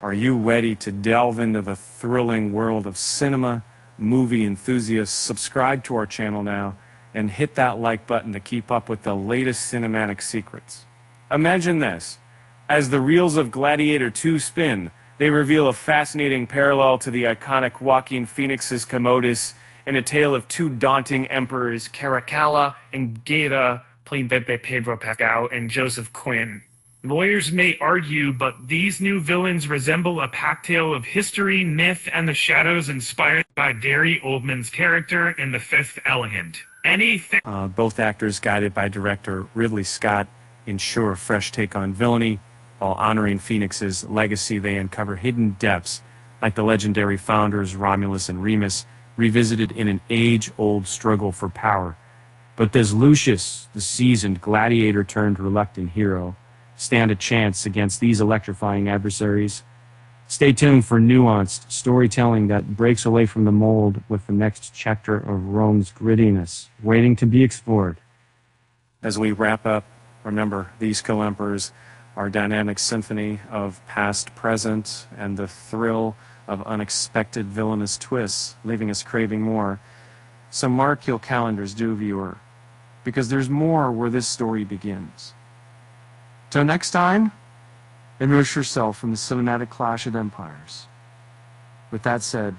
Are you ready to delve into the thrilling world of cinema, movie enthusiasts? Subscribe to our channel now and hit that like button to keep up with the latest cinematic secrets. Imagine this. As the reels of Gladiator 2 spin, they reveal a fascinating parallel to the iconic Joaquin Phoenix's Commodus in a tale of two daunting emperors, Caracalla and Geta, played by Pedro Pascal and Joseph Quinn. Lawyers may argue, but these new villains resemble a cocktail of history, myth, and the shadows inspired by Gary Oldman's character in The Fifth Element. Anything. Uh, both actors, guided by director Ridley Scott, ensure a fresh take on villainy, while honoring Phoenix's legacy. They uncover hidden depths, like the legendary founders Romulus and Remus, revisited in an age-old struggle for power. But does Lucius, the seasoned gladiator turned reluctant hero, stand a chance against these electrifying adversaries. Stay tuned for nuanced storytelling that breaks away from the mold with the next chapter of Rome's grittiness, waiting to be explored. As we wrap up, remember these co-emperors are dynamic symphony of past, present, and the thrill of unexpected villainous twists, leaving us craving more. So mark your calendars, do viewer, because there's more where this story begins. Till next time, immerse yourself in the cinematic clash of empires. With that said,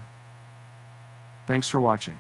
thanks for watching.